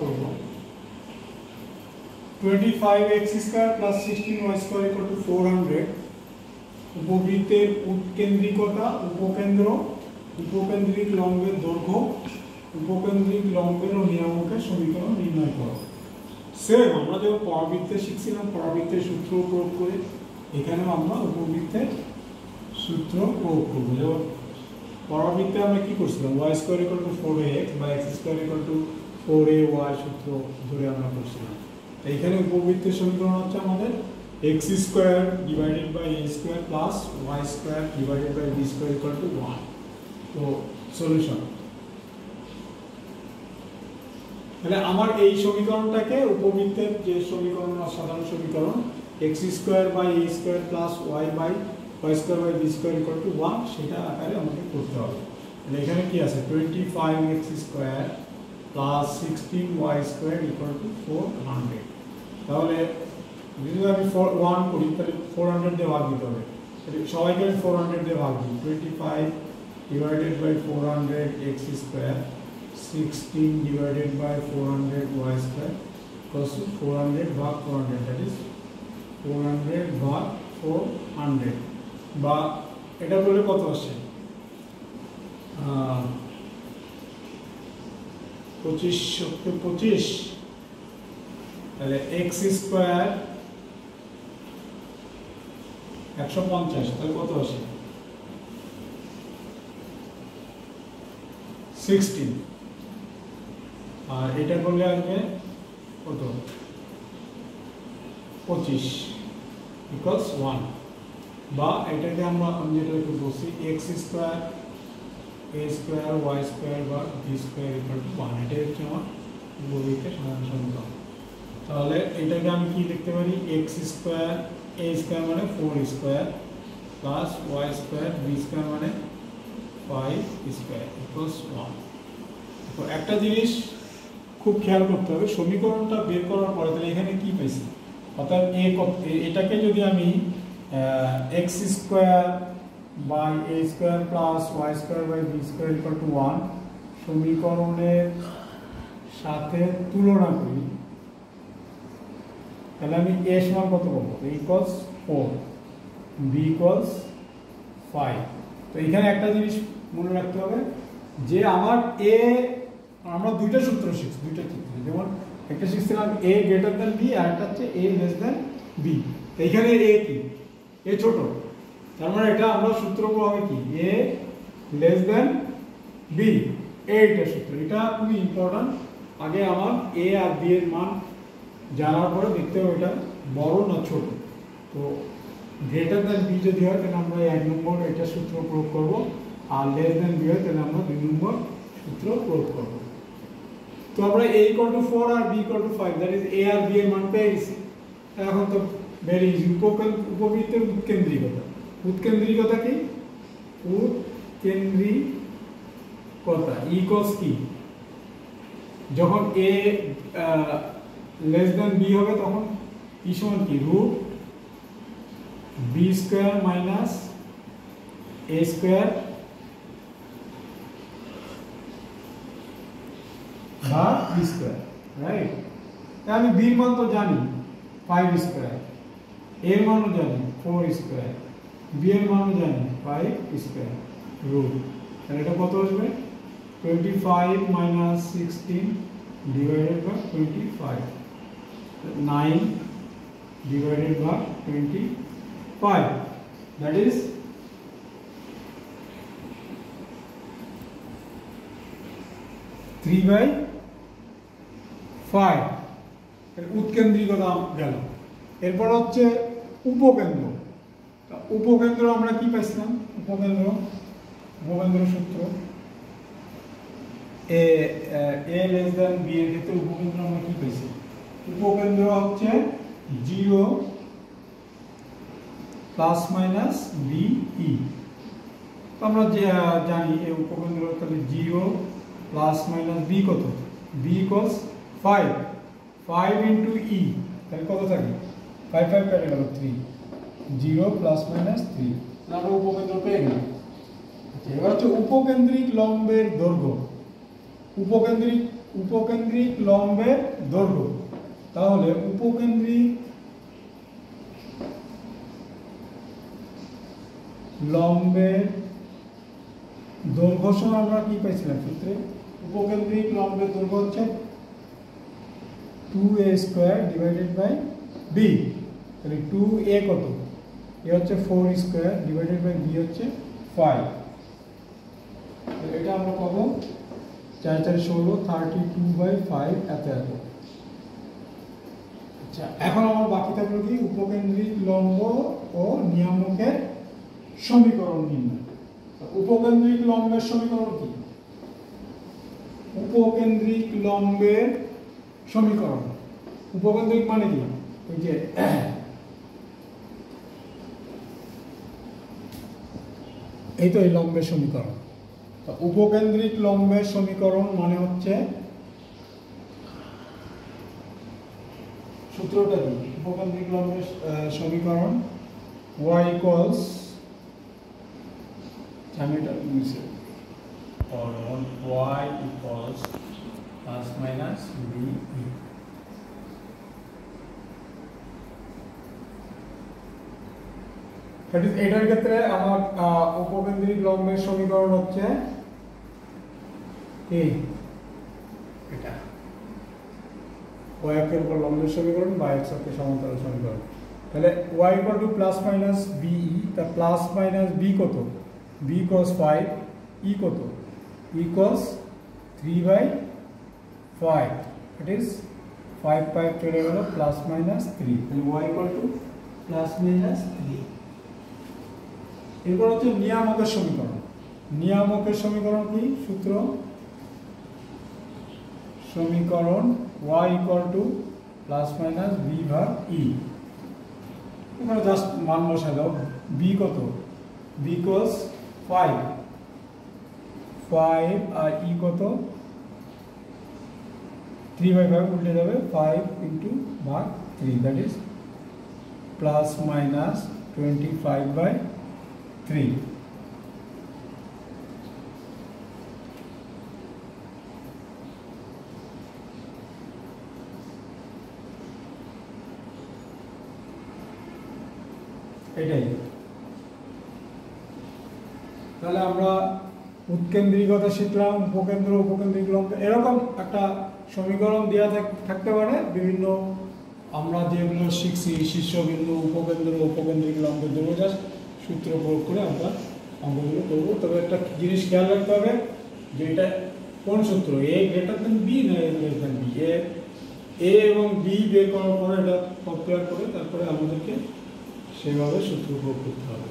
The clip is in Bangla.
করব। Twenty five x square plus sixteen y square equal to four hundred উপবৃত্তের উৎকেন্দ্রিকতা, উপকেন্দ্র, উপকেন্দ্রিক লম্বের দৈর্ঘ্য, উপকেন্দ্রিক লম্বের ও নিয়ামকের সমীকরণ নির্ণয় করো। সেম আমরা যখন পরাবৃত্তে শিখছিলাম, পরাবৃত্তের সূত্র প্রয়োগ করে, এখানেও আমরা উপবৃত্তের সূত্র প্রয়োগ করব। যেমন পরাবৃত্তে আমরা কি করছিলাম? Y square equal to four x বা x square equal to four y সূত্র ধরে আমরা করছিলাম তো এখানে উপবৃত্তের সমীকরণ হচ্ছে আমাদের x square divided by a square plus y square divided by b square equal to one তো সলিউশন তাহলে আমার এই সমীকরণটাকে উপবৃত্তের যে সমীকরণ সাধারণ সমীকরণ x square by a square plus y by y square by b square equal to one সেটা আকারে আমাকে করতে হবে। এখানে কি আছে? Twenty five x square plus sixteen y square equal to four hundred তাহলে যদি আমি ফোর ওয়ান করি, তাহলে ফোর হান্ড্রেড দিয়ে ভাগ দিতে হবে। তাহলে সবাইকে আমি ফোর হান্ড্রেড দিয়ে ভাগ দিই। Twenty five divided by four hundred x square sixteen divided by four hundred y square plus four hundred ভাগ four hundred that is four hundred ভাগ ফোর হান্ড্রেড বা এটা বলে কত আসে? পঁচিশ সত্তর পঁচিশ। তাহলে এক্স স্কোয়ার একশো পঞ্চাশ, তাহলে কত আসে? সিক্সটিন আর এটা করলে আসবে কত? পঁচিশ ইকুয়ালস ওয়ান বা এটাকে আমরা, আমি যেটা বলছি x square a square y square বা b square equal to one এটাই হচ্ছে আমার বইতে সাধারণ সমীকরণ। তাহলে এটাকে আমি কি লিখতে পারি? এক্স স্কোয়ার এ স্কোয়ার মানে four square plus y square b square মানে ফাইভ স্কোয়ার ইকুয়ালস ওয়ান তো একটা জিনিস খুব খেয়াল করতে হবে, সমীকরণটা বের করার পরে তাহলে এখানে কি পাইছি? অর্থাৎ এ এটাকে যদি আমি x square by a square plus y square by b square equal to one সমীকরণের সাথে তুলনা করি, তাহলে আমি এ সমান কত পাবো? A four b equals five তো এখানে একটা জিনিস মনে রাখতে হবে যে আমার এ আমরা দুইটা সূত্র শিখছি, দুইটা সূত্র যেমন একটা শিখছিলাম এ গ্রেটার দ্যান বি আর একটা হচ্ছে এ লেস দ্যান বি এইখানে এ কি? এ ছোট। তার মানে এটা আমরা সূত্র হবে কি? এ লেস দ্যান বি এইটা সূত্র। এটা খুবই ইম্পর্ট্যান্ট আগে আমার এ আর বি এর মান জানার পরে দেখতে হবে এটা বড় না ছোট। তো গ্রেটার দ্যান বি যদি হয়, তাহলে আমরা এক নম্বর এটা সূত্র প্রয়োগ করব। আর লেস দ্যান বি হয়, তাহলে আমরা দুই নম্বর সূত্র প্রয়োগ করব। তো আমরা এ equal to four R b equal to five that is a R B এর মান পেয়ে গেছি। এখন তো ভেরি ইজি উপবৃত্তের উৎকেন্দ্রিকতা কি? উৎকেন্দ্রিকতা। ইকস কি যখন এ লেস দেন বি হবে তখন ই সমান কি? Root b square minus a square বা বি স্কোয়ার রাইট আমি বির মান তো জানি ফাইভ স্কোয়ার এর মানও জানি ফোর স্কোয়ার বি এর মানও জানি ফাইভ স্কোয়ার রুট তাহলে এটা কত আসবে twenty five minus sixteen divided by twenty five nine divided by 25 that is three by five. এর উৎকেন্দ্রিকতা গেল এরপর হচ্ছে উপকেন্দ্র তা উপকেন্দ্র আমরা কি পাইছিলাম? উপকেন্দ্র উপকেন্দ্র সূত্র। A A less than B এর ক্ষেত্রে উপকেন্দ্র আমরা কি পাইছি? উপকেন্দ্র হচ্ছে zero plus minus B E আমরা যে জানি এই উপকেন্দ্র তাহলে জিরো প্লাস মাইনাস বি কত? B equals five five into E তাহলে কত থাকে? ফাইভ ফাইভ কেটে গেল three zero plus minus three. আমরা উপকেন্দ্র পেয়ে গেলাম আচ্ছা, এবার হচ্ছে উপকেন্দ্রিক লম্বের দৈর্ঘ্য। উপকেন্দ্রিক উপকেন্দ্রিক লম্বের দৈর্ঘ্য। তাহলে উপকেন্দ্রিক লম্বের দৈর্ঘ্য সমান আমরা কি পাইছিলাম সূত্রে? উপকেন্দ্রিক লম্বের দৈর্ঘ্য হচ্ছে two A square divided by B তাহলে টু এ কত? এ হচ্ছে four square divided by B হচ্ছে ফাইভ এটা আমরা পাবো চার চার ষোলো থার্টি টু বাই ফাইভ এত এত। আচ্ছা এখন আমার বাকি থাকল কি উপকেন্দ্রিক লম্ব ও নিয়ামকের সমীকরণ নির্ণয়। উপকেন্দ্রিক লম্বের সমীকরণ কি? উপকেন্দ্রিক লম্বের সমীকরণ। উপকেন্দ্রিক মানে কি? ওই যে এই তো এই লম্বের সমীকরণ। তো উপকেন্দ্রিক লম্বের সমীকরণ মানে হচ্ছে? সূত্রটা কি? উপকেন্দ্রিক লম্বের সমীকরণ y equals আমি এটা মিশে or y equals plus minus b এটার ক্ষেত্রে আমার উপকেন্দ্রিক লম্বের সমীকরণ হচ্ছে কি এটা। Y অক্ষের উপর লম্বের সমীকরণ বা x অক্ষের সমান্তরাল সমীকরণ। তাহলে y equal to plus minus B তা প্লাস মাইনাস বি কত? B cos 5 e কত? E cos 3 by 5 it is 5 5 চলে গেল প্লাস মাইনাস 3 তাহলে y equal to? Plus minus 3 এরপর হচ্ছে নিয়ামকের সমীকরণ। নিয়ামকের সমীকরণ কি? সূত্র? সমীকরণ Y equal to plus minus B ভাগ ই এখানে জাস্ট মান বসায় দাও। b কত? cos 5 5 আর ই কত? থ্রি বাই ফাইভ উল্টে যাবে 5 ইন্টু ভাগ three that is plus minus 25 by 3 এটাই। তাহলে আমরা উৎকেন্দ্রিকতা শিখলাম, উপকেন্দ্র, উপকেন্দ্রিক লম্ব এরকম একটা সমীকরণ দেওয়া থাক- থাকতে পারে। বিভিন্ন আমরা যেগুলো শিখছি শীর্ষবিন্দু উপকেন্দ্র, উপকেন্দ্রিক লম্ব দেবো জাস্ট সূত্র প্রয়োগ করে আমরা অঙ্কগুলো করব। তবে একটা জিনিস খেয়াল রাখতে হবে যে এটা কোন সূত্র? এ গ্রেটার দেন বি না এ গ্রেটার দেন বি এ এ এবং বি বের করার পরে এটা কম্পেয়ার করে তারপরে আমাদেরকে সেভাবে সূত্র প্রয়োগ করতে হবে।